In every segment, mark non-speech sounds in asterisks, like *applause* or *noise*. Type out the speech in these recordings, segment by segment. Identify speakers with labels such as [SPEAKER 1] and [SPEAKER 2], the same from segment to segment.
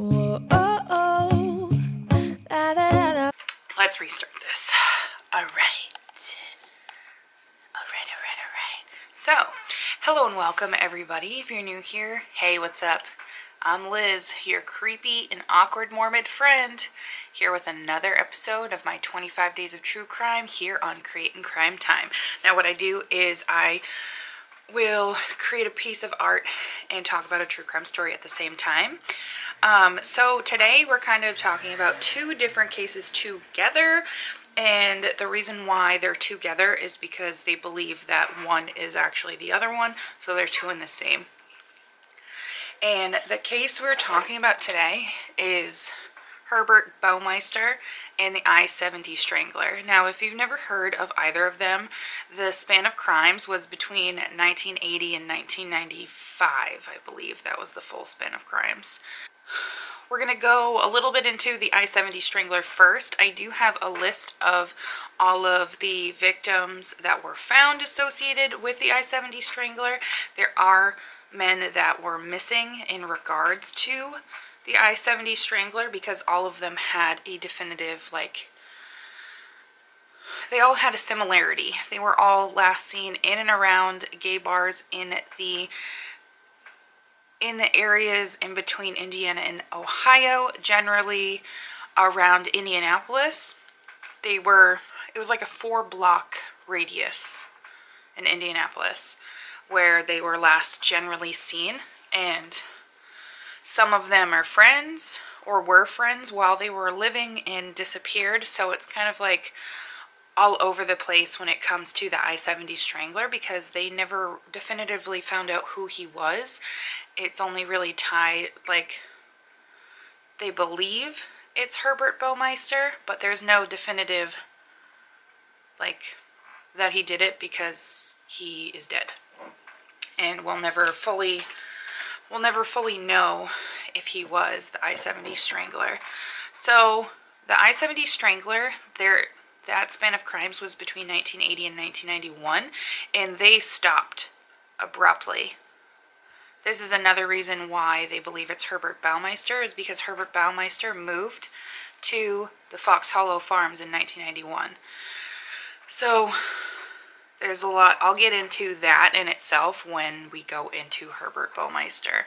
[SPEAKER 1] Oh, oh.
[SPEAKER 2] Let's restart this. All right. All right, all right, all right. So, hello and welcome everybody. If you're new here, hey, what's up? I'm Liz, your creepy and awkward morbid friend, here with another episode of my 25 Days of True Crime here on Create & Crime Time. Now, what I do is I will create a piece of art and talk about a true crime story at the same time. Um, so today we're kind of talking about two different cases together. And the reason why they're together is because they believe that one is actually the other one. So they're two in the same. And the case we're talking about today is Herbert Baumeister and the I-70 Strangler. Now, if you've never heard of either of them, the span of crimes was between 1980 and 1995, I believe. That was the full span of crimes. We're going to go a little bit into the I-70 Strangler first. I do have a list of all of the victims that were found associated with the I-70 Strangler. There are men that were missing in regards to the I-70 Strangler because all of them had a definitive, like, they all had a similarity. They were all last seen in and around gay bars in the in the areas in between Indiana and Ohio, generally around Indianapolis. They were, it was like a four block radius in Indianapolis where they were last generally seen. And some of them are friends or were friends while they were living and disappeared. So it's kind of like all over the place when it comes to the I-70 Strangler because they never definitively found out who he was. It's only really tied, like, they believe it's Herbert Baumeister, but there's no definitive, like, that he did it because he is dead. And we'll never fully, we'll never fully know if he was the I-70 Strangler. So, the I-70 Strangler, there that span of crimes was between 1980 and 1991, and they stopped abruptly. This is another reason why they believe it's Herbert Baumeister, is because Herbert Baumeister moved to the Fox Hollow Farms in 1991. So there's a lot, I'll get into that in itself when we go into Herbert Baumeister.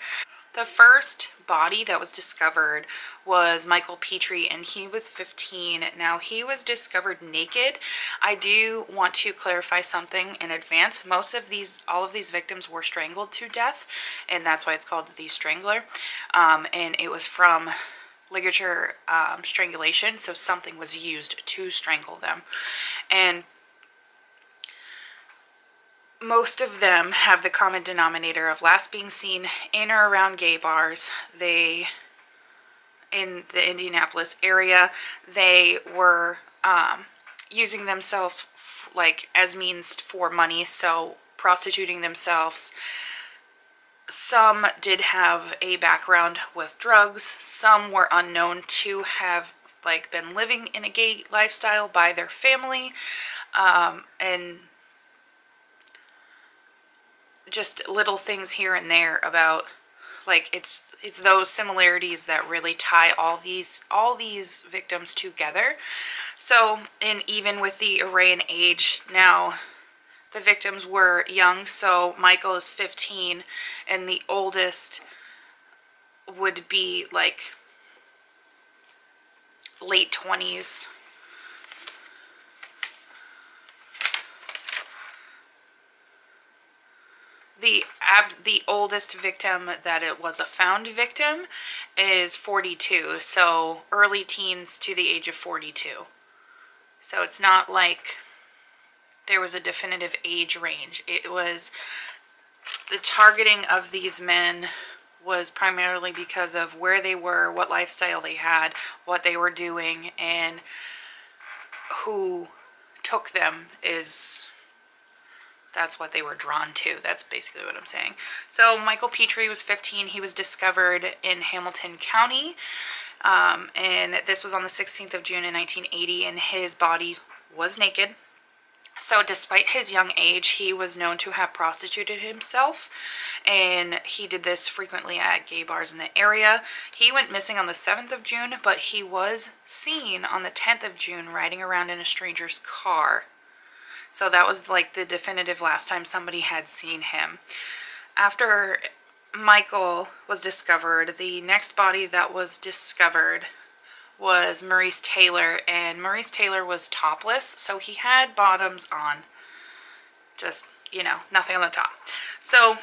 [SPEAKER 2] The first body that was discovered was Michael Petrie and he was 15. Now he was discovered naked. I do want to clarify something in advance. Most of these, all of these victims were strangled to death and that's why it's called the Strangler. Um, and it was from ligature um, strangulation so something was used to strangle them. And most of them have the common denominator of last being seen in or around gay bars. They, in the Indianapolis area, they were um, using themselves like as means for money, so prostituting themselves. Some did have a background with drugs. Some were unknown to have like been living in a gay lifestyle by their family, um, and just little things here and there about like it's it's those similarities that really tie all these all these victims together. So and even with the array in age now the victims were young so michael is 15 and the oldest would be like late 20s the ab the oldest victim that it was a found victim is 42 so early teens to the age of 42 so it's not like there was a definitive age range. It was the targeting of these men was primarily because of where they were what lifestyle they had what they were doing and who took them is that's what they were drawn to. That's basically what I'm saying. So Michael Petrie was 15. He was discovered in Hamilton County. Um, and this was on the 16th of June in 1980 and his body was naked. So, despite his young age, he was known to have prostituted himself, and he did this frequently at gay bars in the area. He went missing on the 7th of June, but he was seen on the 10th of June riding around in a stranger's car. So, that was like the definitive last time somebody had seen him. After Michael was discovered, the next body that was discovered was Maurice Taylor, and Maurice Taylor was topless, so he had bottoms on. Just, you know, nothing on the top. So,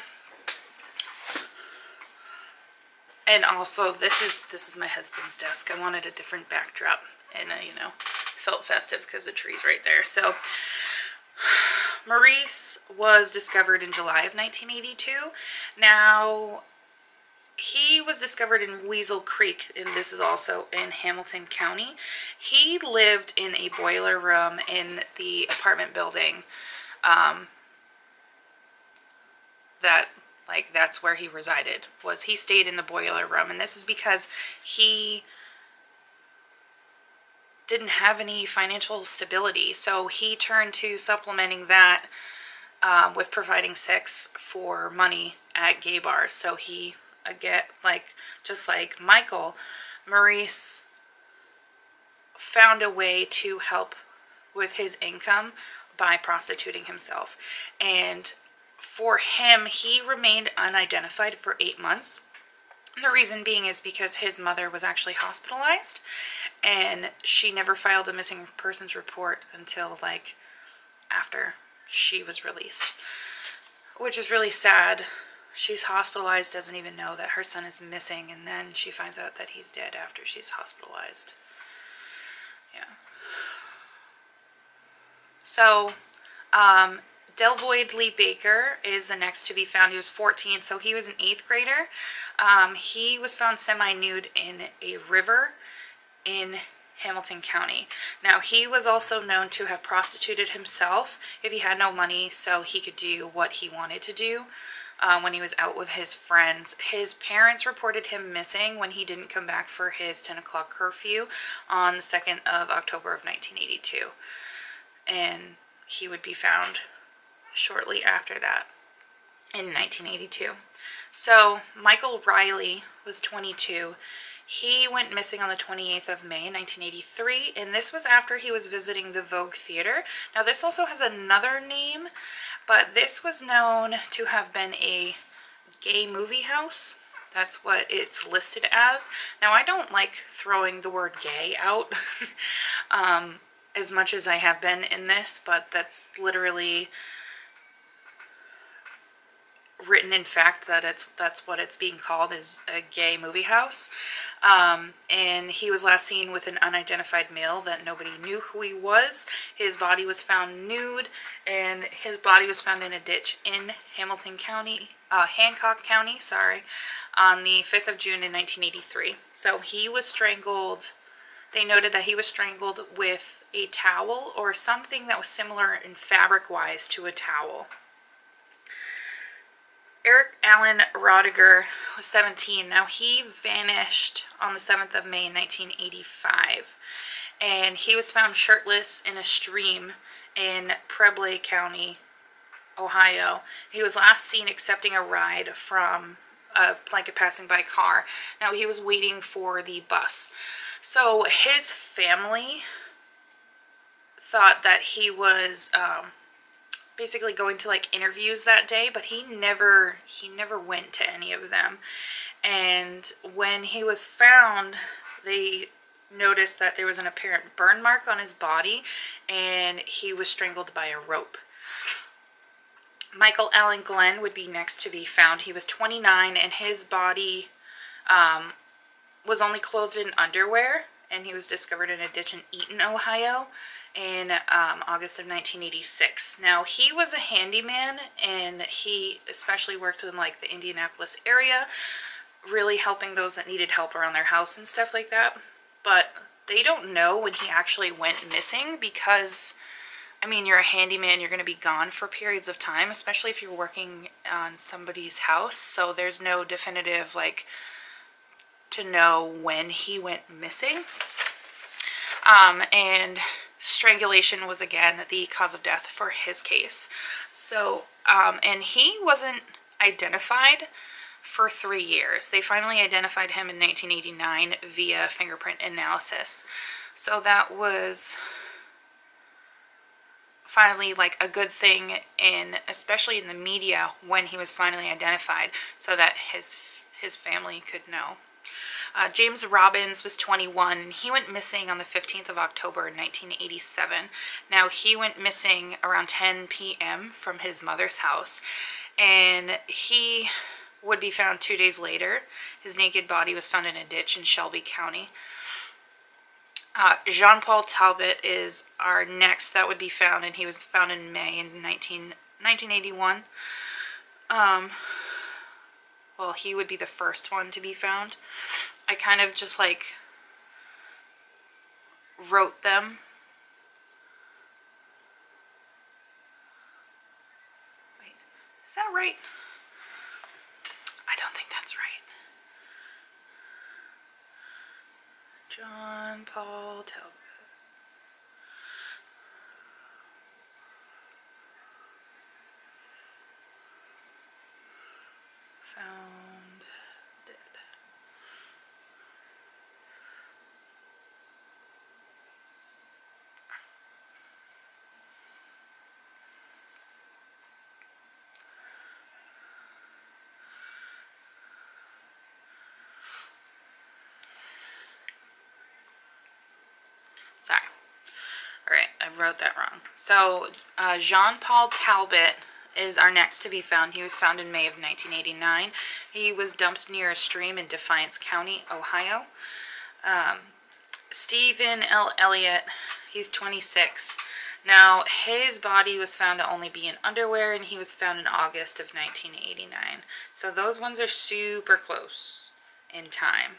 [SPEAKER 2] and also this is this is my husband's desk. I wanted a different backdrop, and uh, you know, felt festive because the tree's right there. So, Maurice was discovered in July of 1982. Now, he was discovered in Weasel Creek, and this is also in Hamilton County. He lived in a boiler room in the apartment building. Um, that like that's where he resided was he stayed in the boiler room and this is because he didn't have any financial stability so he turned to supplementing that uh, with providing sex for money at gay bars so he again, like just like Michael, Maurice found a way to help with his income by prostituting himself. And for him, he remained unidentified for eight months. The reason being is because his mother was actually hospitalized and she never filed a missing persons report until like after she was released, which is really sad she's hospitalized, doesn't even know that her son is missing, and then she finds out that he's dead after she's hospitalized. Yeah. So, um, Delvoyd Lee Baker is the next to be found. He was 14, so he was an eighth grader. Um, he was found semi nude in a river in Hamilton County. Now, he was also known to have prostituted himself if he had no money so he could do what he wanted to do um, when he was out with his friends. His parents reported him missing when he didn't come back for his 10 o'clock curfew on the 2nd of October of 1982. And he would be found shortly after that in 1982. So Michael Riley was 22. He went missing on the 28th of May 1983, and this was after he was visiting the Vogue Theater. Now, this also has another name, but this was known to have been a gay movie house. That's what it's listed as. Now, I don't like throwing the word gay out *laughs* um, as much as I have been in this, but that's literally written in fact that it's that's what it's being called is a gay movie house. Um, and he was last seen with an unidentified male that nobody knew who he was. His body was found nude and his body was found in a ditch in hamilton county uh, hancock county sorry on the 5th of june in 1983 so he was strangled they noted that he was strangled with a towel or something that was similar in fabric wise to a towel Eric Allen Rodiger was 17. Now, he vanished on the 7th of May 1985. And he was found shirtless in a stream in Preble County, Ohio. He was last seen accepting a ride from a blanket passing by car. Now, he was waiting for the bus. So, his family thought that he was um, basically going to like interviews that day, but he never he never went to any of them. And when he was found, they noticed that there was an apparent burn mark on his body and he was strangled by a rope. Michael Allen Glenn would be next to be found. He was 29 and his body um, was only clothed in underwear and he was discovered in a ditch in Eaton, Ohio in um, August of 1986. Now, he was a handyman and he especially worked in like the Indianapolis area, really helping those that needed help around their house and stuff like that. But they don't know when he actually went missing because, I mean, you're a handyman, you're going to be gone for periods of time, especially if you're working on somebody's house. So there's no definitive, like, to know when he went missing. Um, and strangulation was again the cause of death for his case. So, um, and he wasn't identified for three years. They finally identified him in 1989 via fingerprint analysis. So that was finally like a good thing in especially in the media when he was finally identified so that his his family could know. Uh, James Robbins was 21 and he went missing on the 15th of October 1987. Now he went missing around 10 p.m. from his mother's house and he would be found two days later. His naked body was found in a ditch in Shelby County. Uh, Jean Paul Talbot is our next that would be found, and he was found in May in 19, 1981. Um, well, he would be the first one to be found. I kind of just like wrote them. Wait, is that right? I don't think that's right. John Paul Talbot. Sorry. All right, I wrote that wrong. So uh, Jean Paul Talbot is our next to be found. He was found in May of 1989. He was dumped near a stream in Defiance County, Ohio. Um, Stephen L. Elliott, he's 26. Now, his body was found to only be in underwear, and he was found in August of 1989. So those ones are super close in time.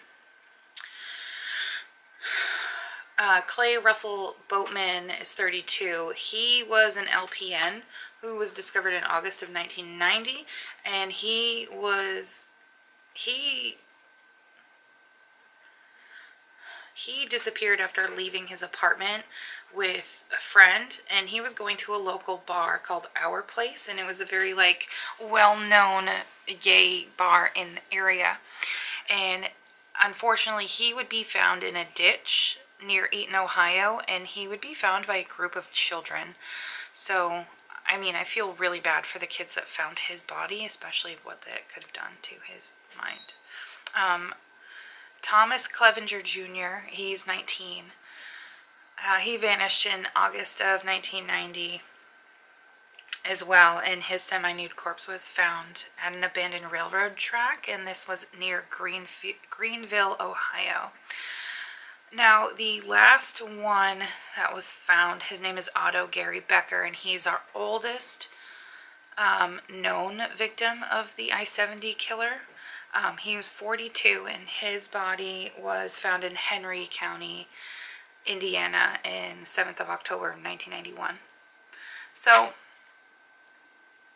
[SPEAKER 2] Uh, Clay Russell Boatman is 32. He was an LPN who was discovered in August of 1990, and he was he he disappeared after leaving his apartment with a friend and he was going to a local bar called our place and it was a very like well-known gay bar in the area and unfortunately he would be found in a ditch near Eaton, Ohio, and he would be found by a group of children. So, I mean, I feel really bad for the kids that found his body, especially what that could have done to his mind. Um, Thomas Clevenger Jr., he's 19. Uh, he vanished in August of 1990 as well, and his semi nude corpse was found at an abandoned railroad track, and this was near Greenf- Greenville, Ohio. Now, the last one that was found, his name is Otto Gary Becker, and he's our oldest um, known victim of the I 70 killer. Um, he was 42, and his body was found in Henry County, Indiana, in 7th of October 1991. So,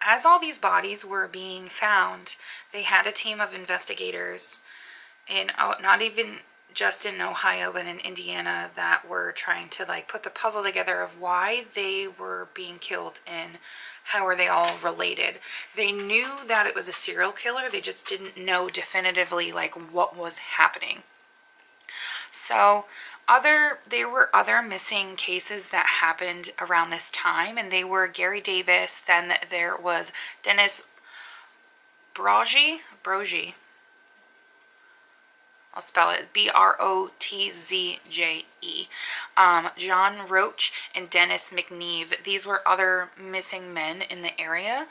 [SPEAKER 2] as all these bodies were being found, they had a team of investigators in oh, not even just in Ohio but in Indiana that were trying to like put the puzzle together of why they were being killed and how are they all related. They knew that it was a serial killer, they just didn't know definitively like what was happening. So, other there were other missing cases that happened around this time and they were Gary Davis, then there was Dennis Brogy, Brogy, I'll spell it B R O T Z J E. Um, John Roach and Dennis McNeve. These were other missing men in the area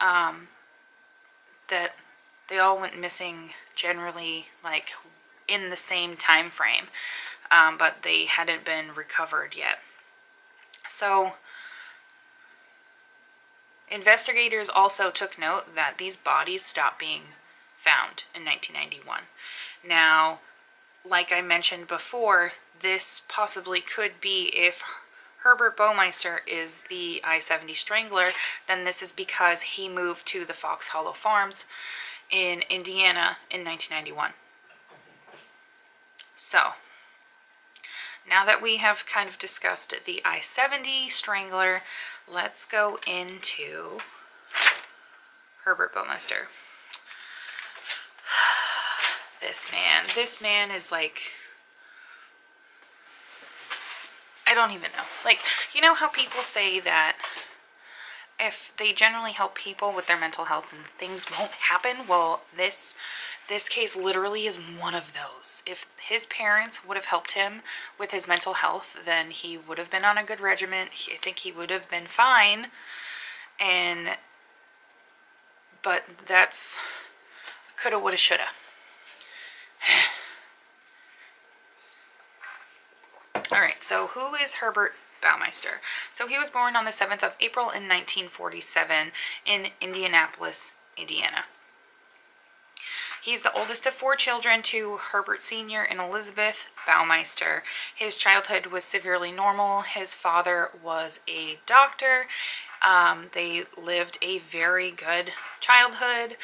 [SPEAKER 2] um, that they all went missing generally like in the same time frame, um, but they hadn't been recovered yet. So investigators also took note that these bodies stopped being found in 1991. Now, like I mentioned before, this possibly could be if Herbert Baumeister is the I 70 Strangler, then this is because he moved to the Fox Hollow Farms in Indiana in 1991. So, now that we have kind of discussed the I 70 Strangler, let's go into Herbert Baumeister. This man, this man is like. I don't even know. Like, you know how people say that if they generally help people with their mental health and things won't happen? Well, this this case literally is one of those. If his parents would have helped him with his mental health, then he would have been on a good regimen. I think he would have been fine. And but that's coulda, woulda, shoulda. All right, so who is Herbert Baumeister? So he was born on the 7th of April in 1947 in Indianapolis, Indiana. He's the oldest of four children to Herbert Sr. and Elizabeth Baumeister. His childhood was severely normal. His father was a doctor. Um, they lived a very good childhood,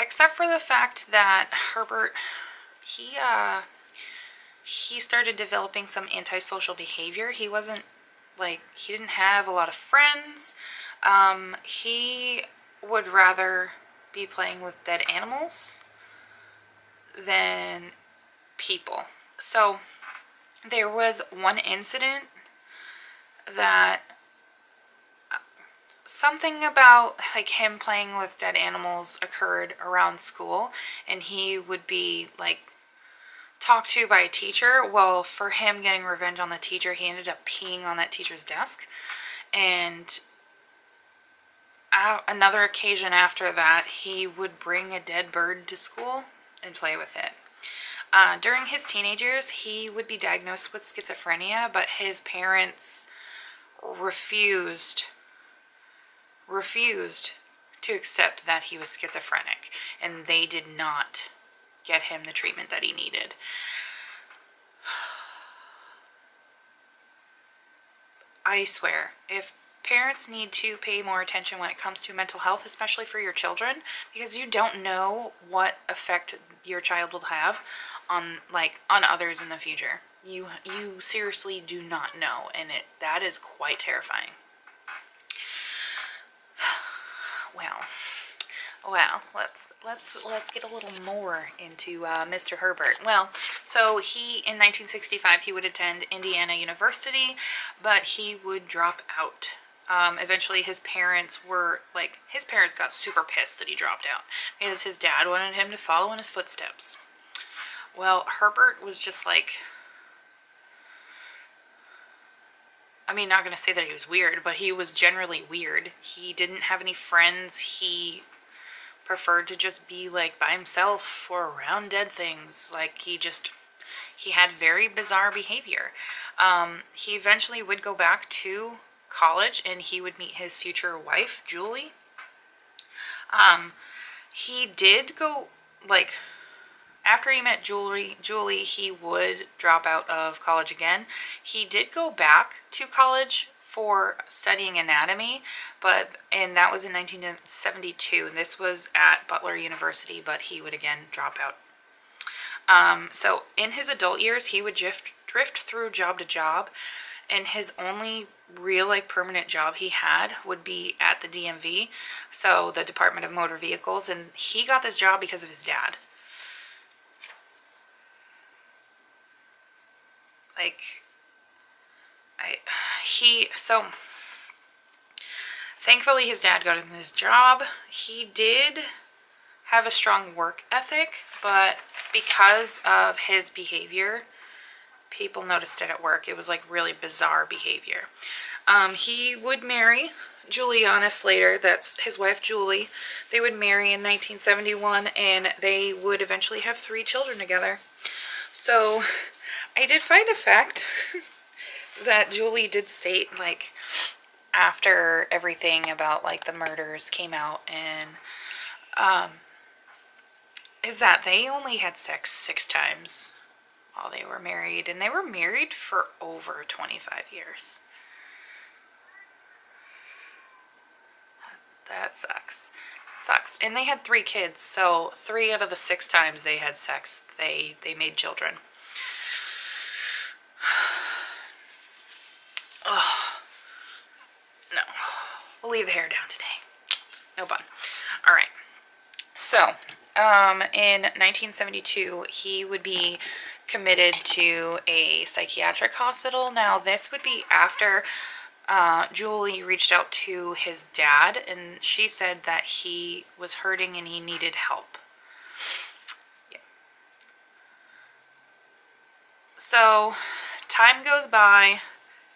[SPEAKER 2] except for the fact that Herbert, he, uh, he started developing some antisocial behavior. He wasn't like he didn't have a lot of friends. Um, he would rather be playing with dead animals than people. So there was one incident that uh, something about like him playing with dead animals occurred around school and he would be like talked to by a teacher. Well, for him getting revenge on the teacher, he ended up peeing on that teacher's desk. And another occasion after that, he would bring a dead bird to school and play with it. Uh, during his teenage years, he would be diagnosed with schizophrenia, but his parents refused refused to accept that he was schizophrenic, and they did not get him the treatment that he needed. *sighs* I swear, if parents need to pay more attention when it comes to mental health, especially for your children, because you don't know what effect your child will have on like on others in the future. You you seriously do not know, and it that is quite terrifying. *sighs* Well, well, let's let's let's get a little more into uh, Mr. Herbert. Well, so he in 1965 he would attend Indiana University, but he would drop out. Um, eventually, his parents were like his parents got super pissed that he dropped out because his dad wanted him to follow in his footsteps. Well, Herbert was just like. I mean, not going to say that he was weird, but he was generally weird. He didn't have any friends. He preferred to just be like by himself or around dead things. Like he just he had very bizarre behavior. Um, he eventually would go back to college and he would meet his future wife, Julie. Um, he did go like after he met Julie, Julie, he would drop out of college again. He did go back to college for studying anatomy, but and that was in 1972. And this was at Butler University, but he would again drop out. Um, so in his adult years, he would drift drift through job to job, and his only real like permanent job he had would be at the DMV, so the Department of Motor Vehicles, and he got this job because of his dad. Like I he so thankfully his dad got him this job. He did have a strong work ethic, but because of his behavior, people noticed it at work. It was like really bizarre behavior. Um, he would marry Juliana Slater, that's his wife Julie. They would marry in 1971 and they would eventually have three children together. So I did find a fact *laughs* that Julie did state, like, after everything about, like, the murders came out, and, um, is that they only had sex six times while they were married, and they were married for over 25 years. That sucks. Sucks. And they had three kids, so three out of the six times they had sex, they they made children. We'll leave the hair down today. No bun. All right. So, um, in 1972, he would be committed to a psychiatric hospital. Now, this would be after uh, Julie reached out to his dad, and she said that he was hurting and he needed help. Yeah. So, time goes by,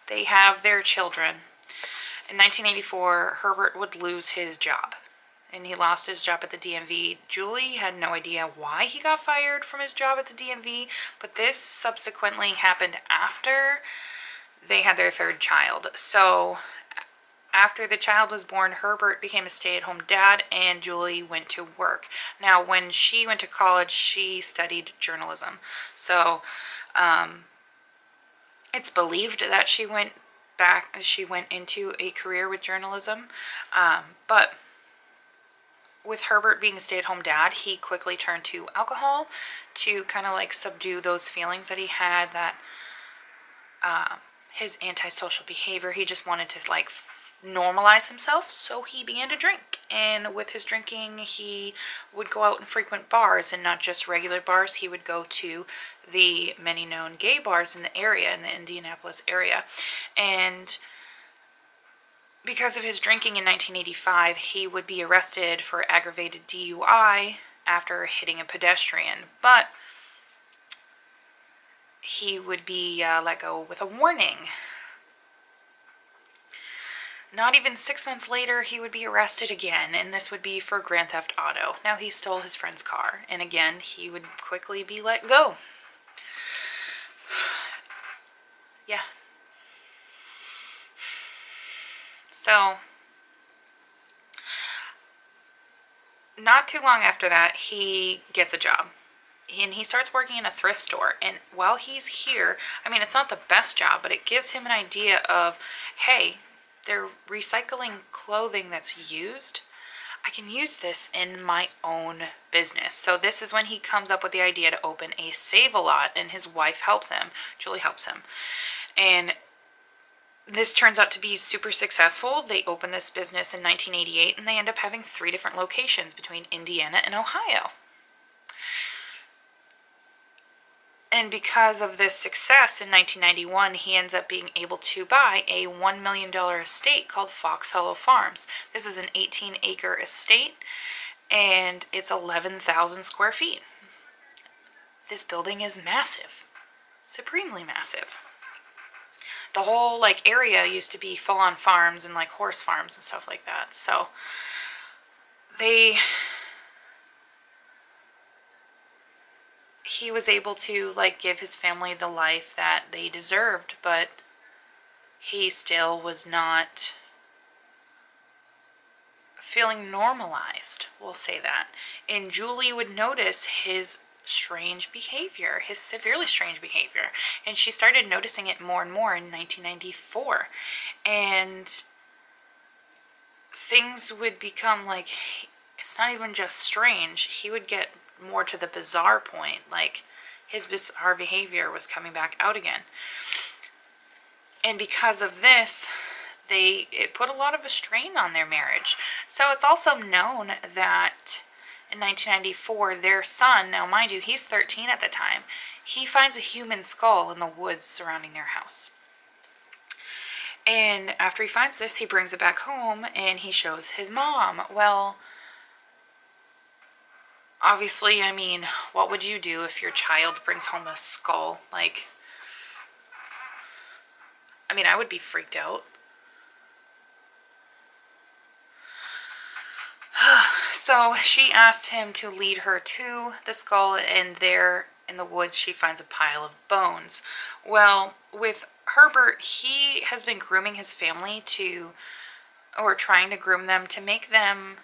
[SPEAKER 2] they have their children. In 1984, Herbert would lose his job and he lost his job at the DMV. Julie had no idea why he got fired from his job at the DMV, but this subsequently happened after they had their third child. So after the child was born, Herbert became a stay at home dad and Julie went to work. Now, when she went to college, she studied journalism. So um, it's believed that she went back, she went into a career with journalism. Um, but with Herbert being a stay at home dad, he quickly turned to alcohol to kind of like subdue those feelings that he had that uh, his antisocial behavior. He just wanted to like normalize himself, so he began to drink. And with his drinking, he would go out and frequent bars and not just regular bars. He would go to the many known gay bars in the area, in the Indianapolis area. And because of his drinking in 1985, he would be arrested for aggravated DUI after hitting a pedestrian, but he would be uh, let go with a warning. Not even six months later, he would be arrested again, and this would be for Grand Theft Auto. Now, he stole his friend's car, and again, he would quickly be let go. *sighs* yeah. So, not too long after that, he gets a job. And he starts working in a thrift store. And while he's here, I mean, it's not the best job, but it gives him an idea of, hey, they're recycling clothing that's used. I can use this in my own business. So this is when he comes up with the idea to open a Sav-A-Lot and his wife helps him. Julie helps him. And this turns out to be super successful. They open this business in 1988 and they end up having three different locations between Indiana and Ohio. And because of this success in 1991, he ends up being able to buy a $1 million estate called Fox Hollow Farms. This is an 18 acre estate and it's 11,000 square feet. This building is massive, supremely massive the whole like area used to be full on farms and like horse farms and stuff like that. So they he was able to like give his family the life that they deserved, but he still was not feeling normalized, we'll say that. And Julie would notice his strange behavior, his severely strange behavior. And she started noticing it more and more in 1994. And things would become like, it's not even just strange. He would get more to the bizarre point. Like, his bizarre behavior was coming back out again. And because of this, they it put a lot of a strain on their marriage. So it's also known that in 1994, their son, now mind you, he's 13 at the time, he finds a human skull in the woods surrounding their house. And after he finds this, he brings it back home and he shows his mom. Well, obviously, I mean, what would you do if your child brings home a skull? Like, I mean, I would be freaked out. *sighs* so she asked him to lead her to the skull, and there in the woods she finds a pile of bones. Well, with Herbert, he has been grooming his family to, or trying to groom them to make them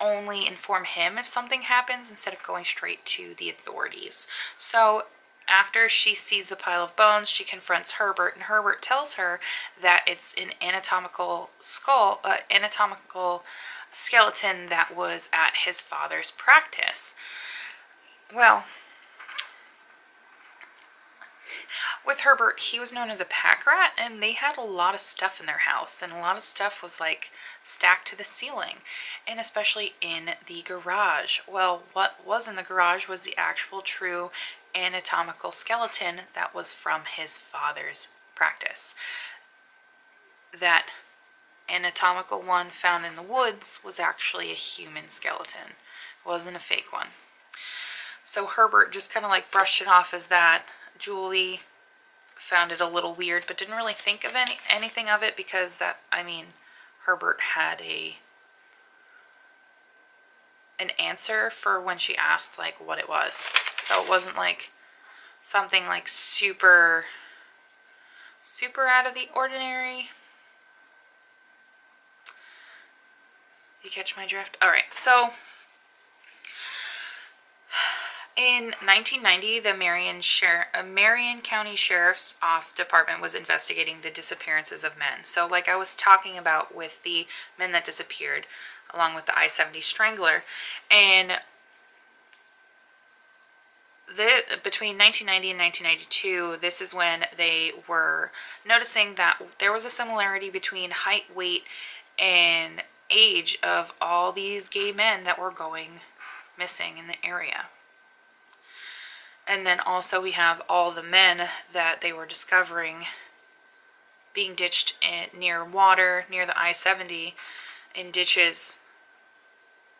[SPEAKER 2] only inform him if something happens instead of going straight to the authorities. So after she sees the pile of bones, she confronts Herbert, and Herbert tells her that it's an anatomical skull, uh, anatomical skeleton that was at his father's practice. Well, with Herbert, he was known as a pack rat, and they had a lot of stuff in their house, and a lot of stuff was like stacked to the ceiling, and especially in the garage. Well, what was in the garage was the actual true anatomical skeleton that was from his father's practice. That anatomical one found in the woods was actually a human skeleton, it wasn't a fake one. So Herbert just kind of like brushed it off as that. Julie found it a little weird, but didn't really think of any anything of it because that I mean, Herbert had a an answer for when she asked like what it was. So it wasn't like something like super super out of the ordinary. You catch my drift? All right. So in 1990, the Marion, uh, Marion County Sheriff's Off Department was investigating the disappearances of men. So, like I was talking about with the men that disappeared, along with the I 70 Strangler, and the, between 1990 and 1992, this is when they were noticing that there was a similarity between height, weight, and age of all these gay men that were going missing in the area. And then also we have all the men that they were discovering being ditched in, near water, near the I-70, in ditches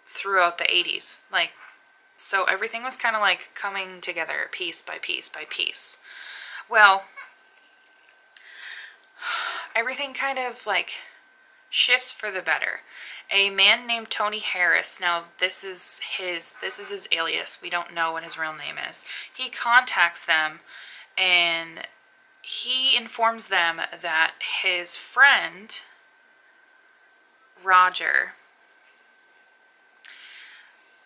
[SPEAKER 2] throughout the 80s. Like, so everything was kind of like coming together piece by piece by piece. Well, *sighs* everything kind of like shifts for the better. A man named Tony Harris. Now this is his this is his alias. We don't know what his real name is. He contacts them and he informs them that his friend Roger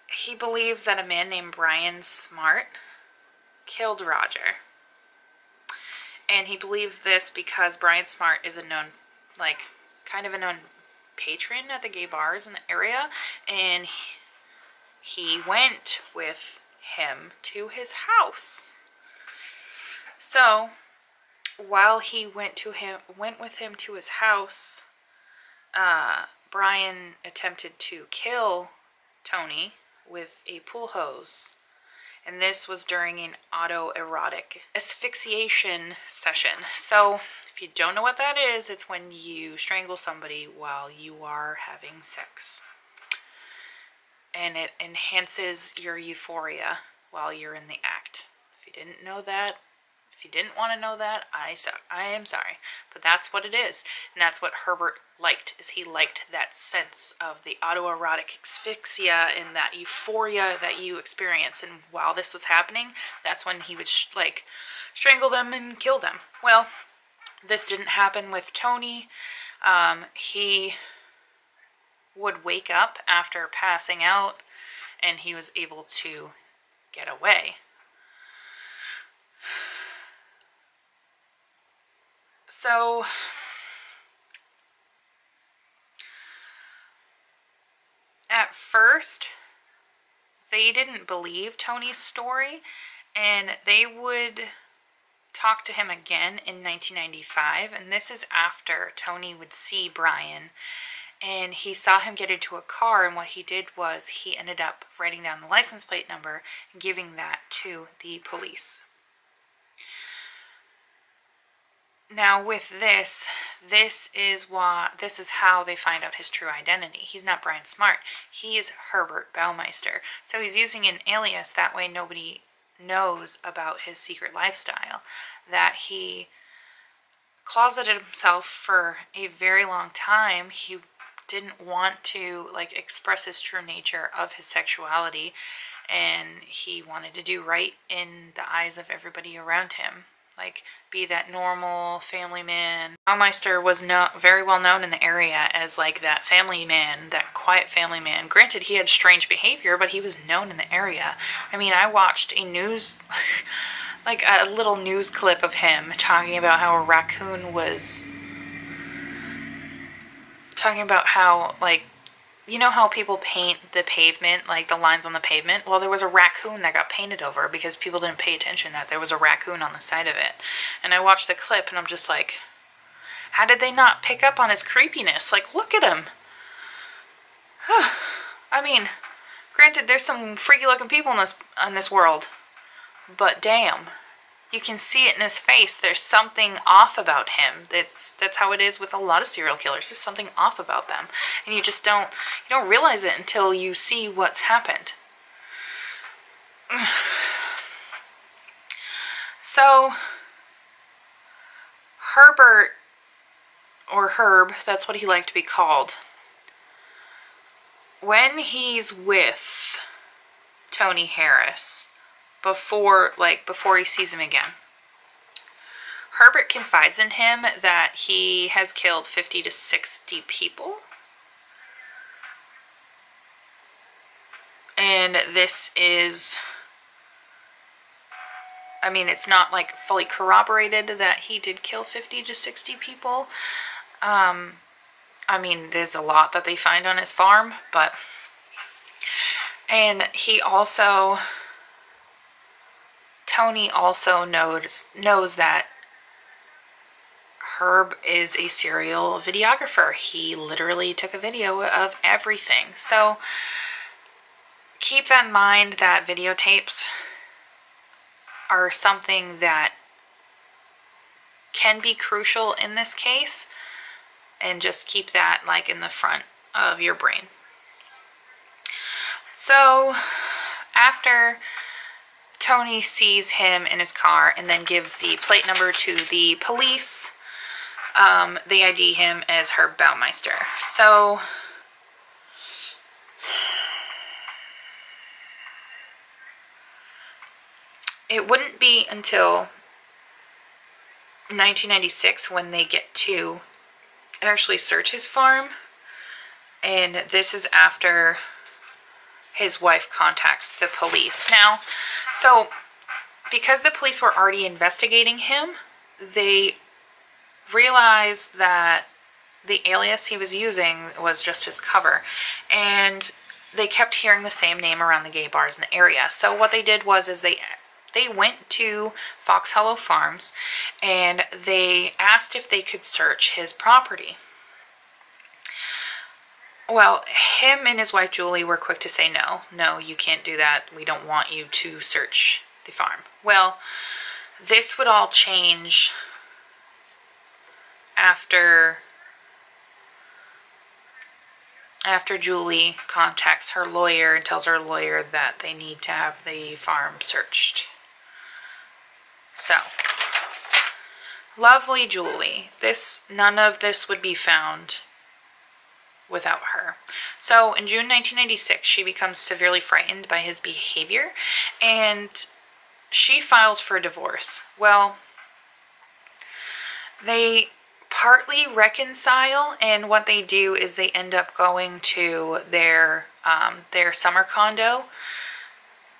[SPEAKER 2] he believes that a man named Brian Smart killed Roger. And he believes this because Brian Smart is a known like kind of a known patron at the gay bars in the area, and he, went with him to his house. So, while he went to him, went with him to his house, uh, Brian attempted to kill Tony with a pool hose. And this was during an autoerotic asphyxiation session. So, if you don't know what that is, it's when you strangle somebody while you are having sex. And it enhances your euphoria while you're in the act. If you didn't know that, if you didn't want to know that, I so I am sorry, but that's what it is, and that's what Herbert liked. Is he liked that sense of the autoerotic asphyxia and that euphoria that you experience. And while this was happening, that's when he would like strangle them and kill them. Well, this didn't happen with Tony. Um, he would wake up after passing out and he was able to get away. So, at first, they didn't believe Tony's story and they would talked to him again in 1995, and this is after Tony would see Brian and he saw him get into a car and what he did was he ended up writing down the license plate number and giving that to the police. Now with this, this is why this is how they find out his true identity. He's not Brian Smart. He's Herbert Baumeister. So he's using an alias that way nobody knows about his secret lifestyle, that he closeted himself for a very long time. He didn't want to like express his true nature of his sexuality and he wanted to do right in the eyes of everybody around him like be that normal family man. Baumeister was no, very well known in the area as like that family man, that quiet family man. Granted, he had strange behavior, but he was known in the area. I mean, I watched a news, *laughs* like a little news clip of him talking about how a raccoon was, talking about how like you know how people paint the pavement, like the lines on the pavement? Well, there was a raccoon that got painted over because people didn't pay attention that there was a raccoon on the side of it. And I watched the clip and I'm just like, how did they not pick up on his creepiness? Like, look at him. *sighs* I mean, granted, there's some freaky looking people in this in this world, but damn, you can see it in his face. There's something off about him. That's that's how it is with a lot of serial killers. There's something off about them, and you just don't you don't realize it until you see what's happened. *sighs* So Herbert or Herb, that's what he liked to be called. When he's with Tony Harris, before like before he sees him again. Herbert confides in him that he has killed 50 to 60 people. And this is I mean, it's not like fully corroborated that he did kill 50 to 60 people. Um, I mean, there's a lot that they find on his farm, but. And he also. Tony also knows knows that Herb is a serial videographer. He literally took a video of everything. So keep that in mind that videotapes are something that can be crucial in this case and just keep that like in the front of your brain. So after Tony sees him in his car and then gives the plate number to the police, um, they ID him as Herb Baumeister. So it wouldn't be until 1996 when they get to actually search his farm. And this is after his wife contacts the police. Now, so because the police were already investigating him, they realized that the alias he was using was just his cover. And they kept hearing the same name around the gay bars in the area. So what they did was is they they went to Fox Hollow Farms and they asked if they could search his property. Well, him and his wife Julie were quick to say no. No, you can't do that. We don't want you to search the farm. Well, this would all change after after Julie contacts her lawyer and tells her lawyer that they need to have the farm searched. So, lovely Julie. This none of this would be found without her. So, in June 1996, she becomes severely frightened by his behavior and she files for a divorce. Well, they partly reconcile and what they do is they end up going to their um, their summer condo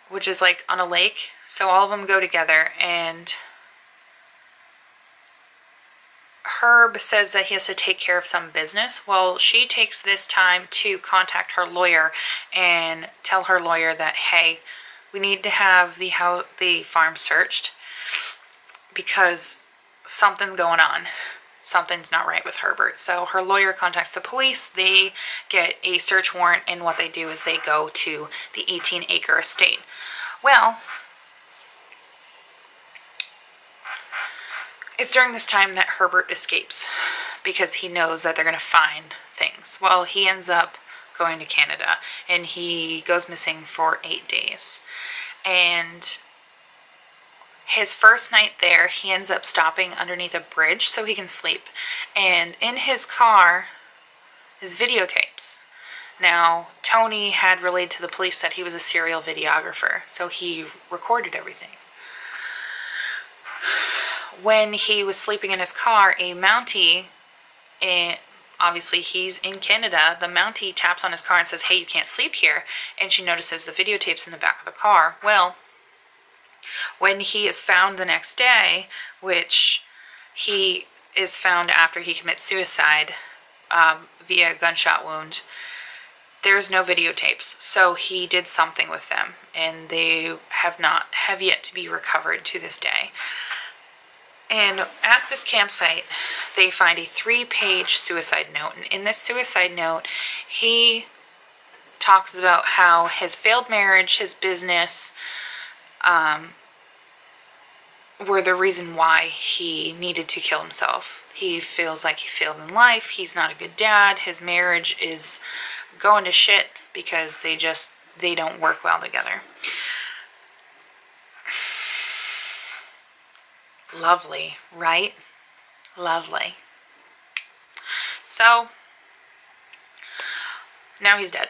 [SPEAKER 2] which is like on a lake so all of them go together and Herb says that he has to take care of some business. Well, she takes this time to contact her lawyer and tell her lawyer that, hey, we need to have the how the farm searched because something's going on. Something's not right with Herbert. So her lawyer contacts the police. They get a search warrant, and what they do is they go to the 18 acre estate. Well, it's during this time that Herbert escapes because he knows that they're going to find things. Well, he ends up going to Canada and he goes missing for eight days. And his first night there, he ends up stopping underneath a bridge so he can sleep. And in his car is videotapes. Now, Tony had relayed to the police that he was a serial videographer, so he recorded everything. When he was sleeping in his car, a Mountie, eh, obviously he's in Canada, the Mountie taps on his car and says, Hey, you can't sleep here. And she notices the videotapes in the back of the car. Well, when he is found the next day, which he is found after he commits suicide um, via gunshot wound, there's no videotapes, so he did something with them, and they have not have yet to be recovered to this day. And at this campsite, they find a three-page suicide note, and in this suicide note, he talks about how his failed marriage, his business, um, were the reason why he needed to kill himself. He feels like he failed in life. He's not a good dad. His marriage is going to shit because they just they don't work well together. Lovely, right? Lovely. So now he's dead.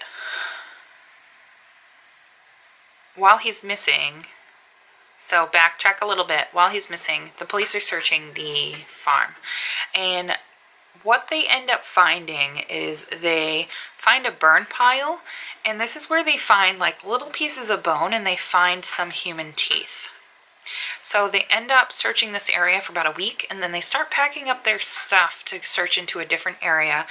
[SPEAKER 2] While he's missing, so backtrack a little bit. While he's missing, the police are searching the farm. And what they end up finding is they find a burn pile. And this is where they find like little pieces of bone and they find some human teeth. So they end up searching this area for about a week and then they start packing up their stuff to search into a different area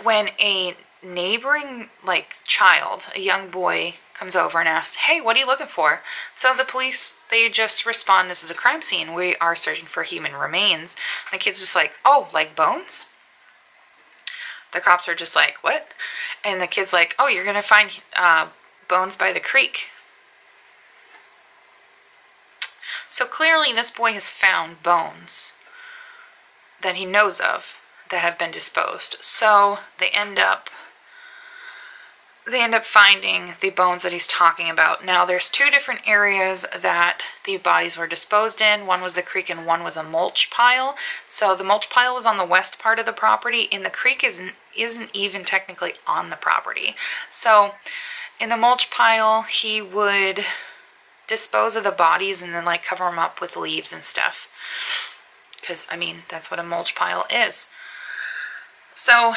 [SPEAKER 2] when a neighboring like child, a young boy comes over and asks, "Hey, what are you looking for?" So the police they just respond, "This is a crime scene. We are searching for human remains." And the kid's just like, "Oh, like bones?" The cops are just like, "What?" And the kid's like, "Oh, you're gonna find uh, bones by the creek." So clearly, this boy has found bones that he knows of that have been disposed. So they end up they end up finding the bones that he's talking about. Now there's two different areas that the bodies were disposed in. One was the creek and one was a mulch pile. So the mulch pile was on the west part of the property and the creek isn't isn't even technically on the property. So in the mulch pile, he would dispose of the bodies and then like cover them up with leaves and stuff. Cuz I mean, that's what a mulch pile is. So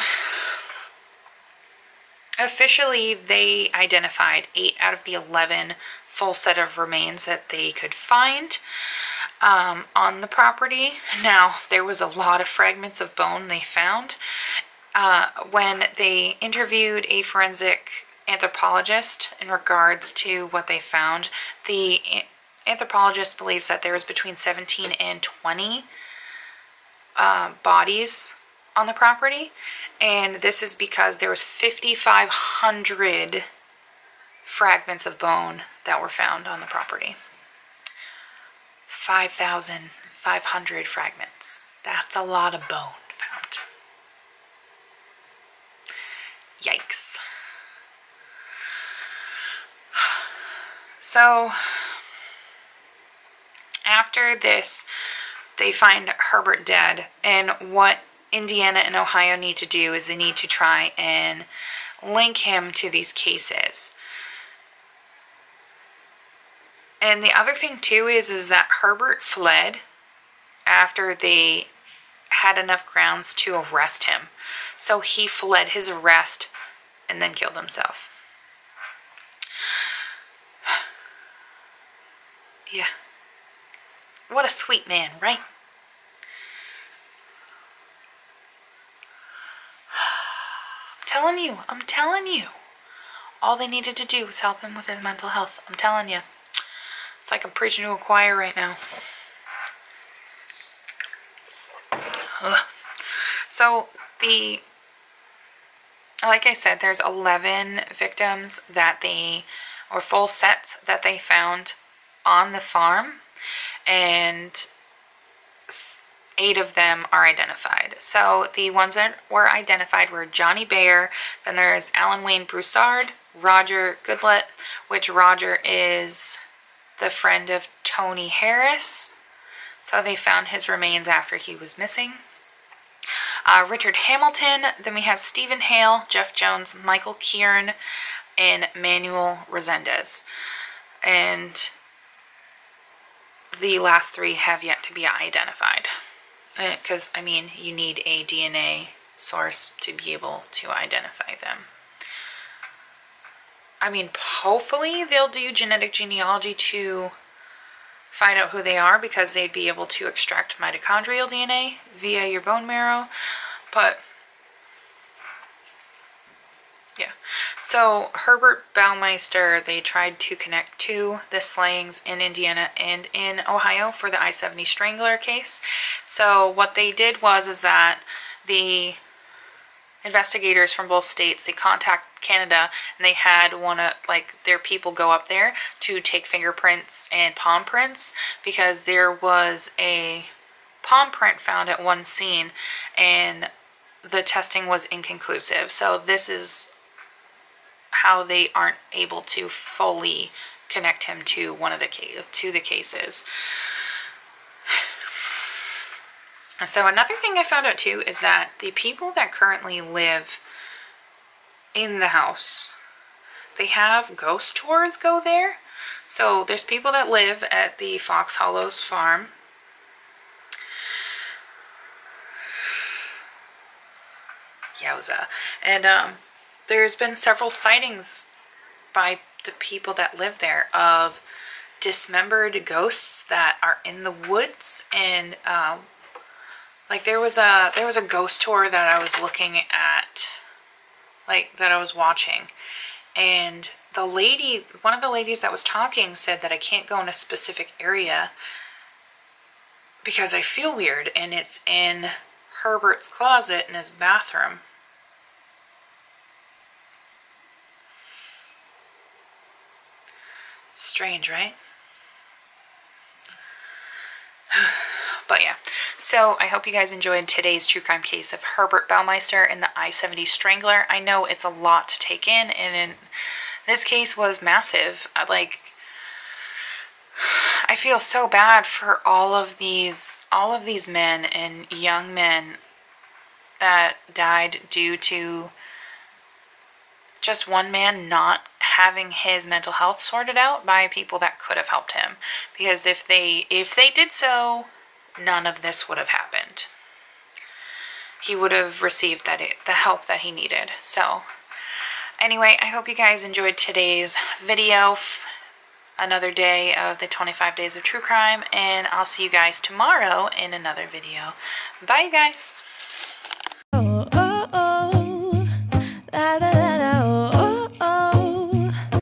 [SPEAKER 2] Officially, they identified 8 out of the 11 full set of remains that they could find um, on the property. Now, there was a lot of fragments of bone they found. Uh, when they interviewed a forensic anthropologist in regards to what they found, the anthropologist believes that there was between 17 and 20 uh, bodies on the property and this is because there was 5500 fragments of bone that were found on the property. 5500 fragments. That's a lot of bone found. Yikes so after this they find Herbert dead and what Indiana and Ohio need to do is they need to try and link him to these cases. And the other thing too is is that Herbert fled after they had enough grounds to arrest him. So he fled his arrest and then killed himself. Yeah. What a sweet man, right? *sighs* I'm telling you. I'm telling you. All they needed to do was help him with his mental health. I'm telling you. It's like I'm preaching to a choir right now. Ugh. So the like I said, there's 11 victims that they, or full sets that they found on the farm. And eight of them are identified. So the ones that were identified were Johnny Bayer, then there's Alan Wayne Broussard, Roger Goodlett, which Roger is the friend of Tony Harris. So they found his remains after he was missing. Uh, Richard Hamilton, then we have Stephen Hale, Jeff Jones, Michael Kieran, and Manuel Resendez. And the last three have yet to be identified because uh, I mean you need a DNA source to be able to identify them. I mean hopefully they'll do genetic genealogy to find out who they are because they'd be able to extract mitochondrial DNA via your bone marrow but Yeah. So Herbert Baumeister, they tried to connect to the slayings in Indiana and in Ohio for the I-70 Strangler case. So what they did was is that the investigators from both states they contact Canada and they had one of like their people go up there to take fingerprints and palm prints because there was a palm print found at one scene and the testing was inconclusive. So this is how they aren't able to fully connect him to one of the to the cases. So another thing I found out too is that the people that currently live in the house, they have ghost tours go there. So there's people that live at the Fox Hollows farm. Yowza. And um, there's been several sightings by the people that live there of dismembered ghosts that are in the woods and um, like there was a there was a ghost tour that I was looking at like that I was watching. And the lady one of the ladies that was talking said that I can't go in a specific area because I feel weird and it's in Herbert's closet in his bathroom Strange, right? *sighs* but yeah, so I hope you guys enjoyed today's true crime case of Herbert Baumeister and the I-70 Strangler. I know it's a lot to take in, and in, this case was massive. Like, *sighs* I feel so bad for all of these, all of these men and young men that died due to just one man not having his mental health sorted out by people that could have helped him. Because if they if they did so none of this would have happened. He would have received that it, the help that he needed. So anyway i hope you guys enjoyed today's video. Another day of the 25 days of true crime and i'll see you guys tomorrow in another video. Bye guys